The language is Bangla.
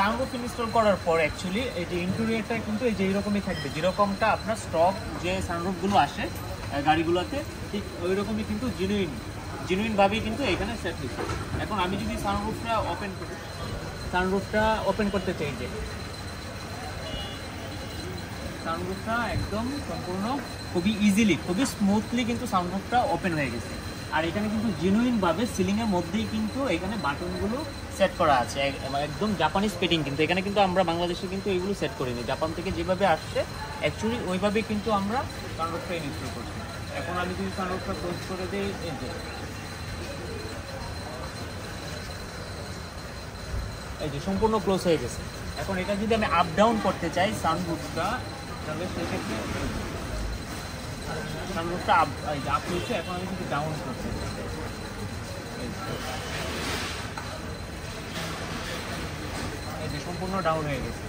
সানরুফ ইনস্টল করার পর অ্যাকচুয়ালি এই যে ইন্টেরিয়রটা কিন্তু এই যে এইরকমই থাকবে। যেরকমটা আপনার স্টক যে সানরুফগুলো আসে গাড়িগুলোতে, ঠিক ওই রকমই কিন্তু জেনুইন জেনুইনভাবেই কিন্তু এখানে সেট হয়েছে। এখন আমি যদি সানরুফটা ওপেন করি সানরুফটা ওপেন করতে চাই যে সানরুফটা একদম সম্পূর্ণ খুবই ইজিলি খুবই স্মুথলি কিন্তু সানরুফটা ওপেন হয়ে গেছে। আর এখানে কিন্তু জেনুইনভাবে সিলিংয়ের মধ্যেই কিন্তু এখানে বাটনগুলো সেট করা আছে। একদম জাপানিজ পেটিং কিন্তু। এখানে কিন্তু আমরা বাংলাদেশে কিন্তু এগুলো সেট করিনি। জাপান থেকে যেভাবে আসছে অ্যাকচুয়ালি ওইভাবে কিন্তু আমরা সানরুফটা ইনস্টল করছি। এখন আমি যদি সানরুফটা ক্লোজ করে দিই, এই যে। এই যে, সম্পূর্ণ ক্লোজ হয়ে গেছে। এখন এটা যদি আমি আপ ডাউন করতে চাই সানরুফটা তাহলে সেক্ষেত্রে সানরুফটা আপ আপ হয়েছে এখন আমি ডাউন চাই এই সম্পূর্ণ ডাউন হয়ে গেছে।